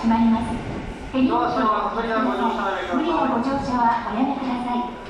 閉まります。手荷物をの無理なご乗車はおやめください。